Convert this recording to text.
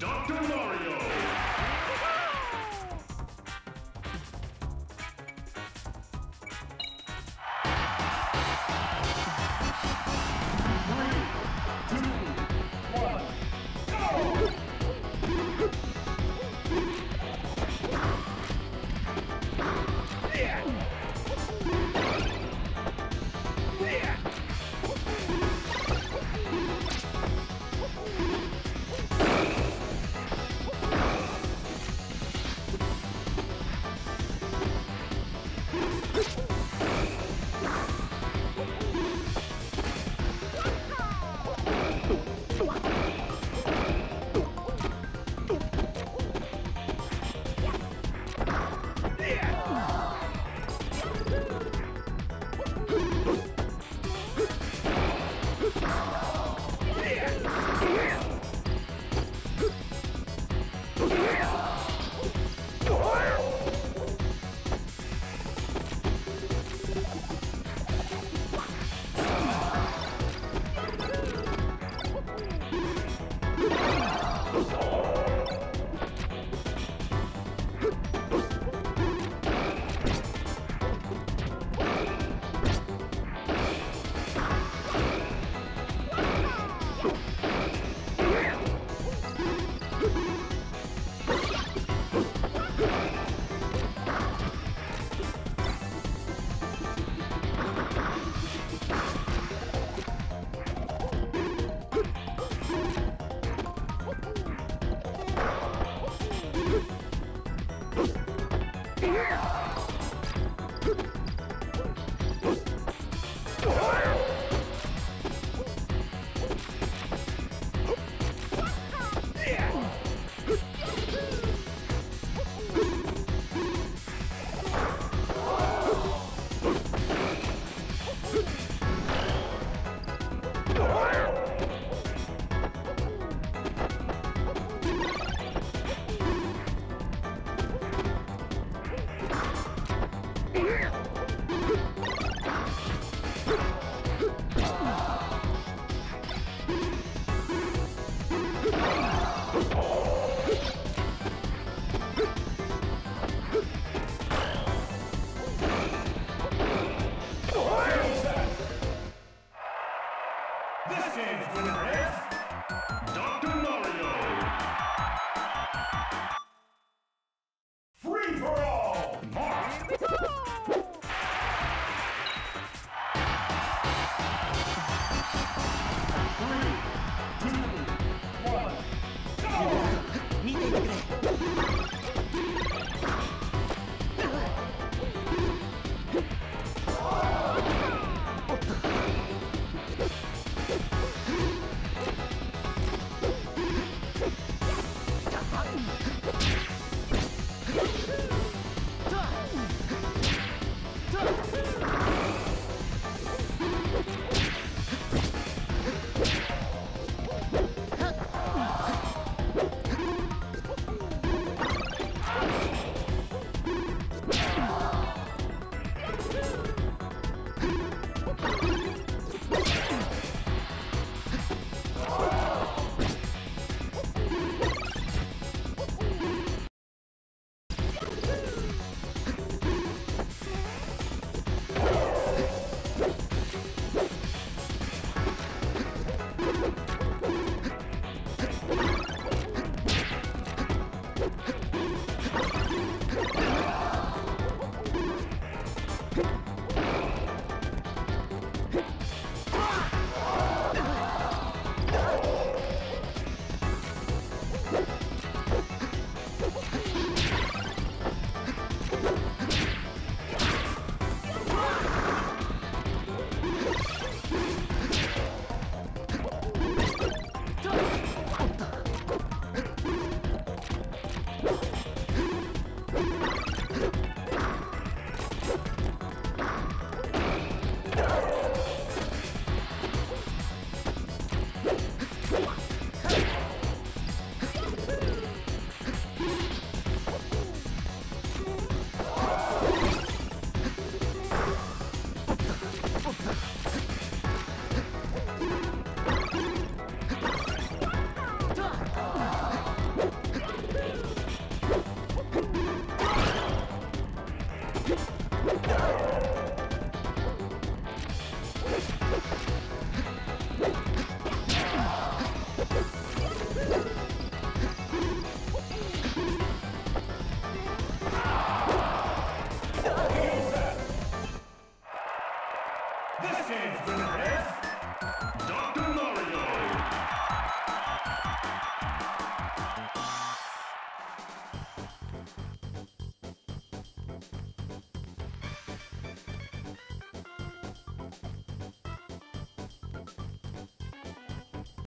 Dr. Mario. Fire! This game's winner is Dr. Morris. This is the